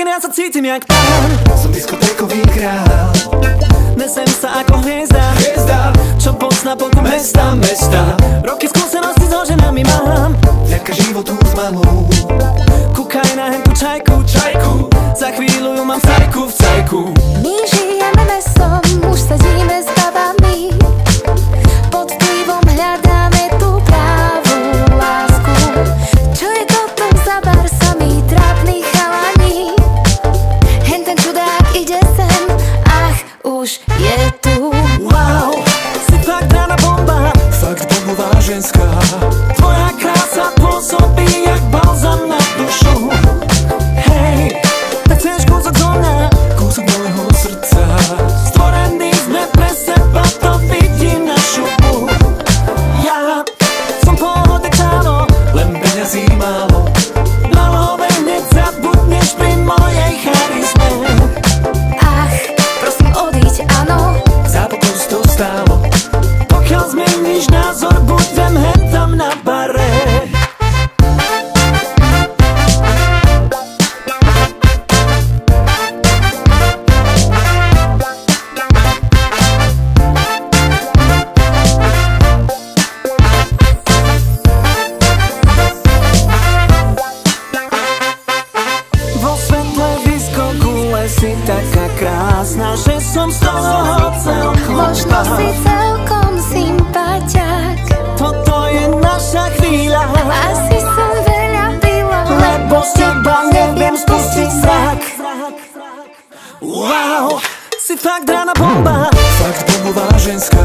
víkend ja sa cítim jak pán. Som diskotékový král. Nesem sa ako hviezda. Hviezda. Čo pozná polku mesta, mesta. Roky skúsenosti so ženami mám je tu. Wow, si fakt rána bomba Fakt bohová ženská. Tvoja krása pôsobí jak balzam na dušu. Hej, tak mňa Kúsok môjho srdca. Stvorení sme pre seba, to vidím na šupu. Ja som pohodek áno, Len peňazí málo. Na love hneď zabudneš pri mojej charizme som z toho celkom Možno si pás. celkom sympatiak. Toto je naša chvíľa. Asi som veľa pila Lebo z teba neviem spustiť zrak. Wow, si fakt rána bomba. Fakt bohová ženská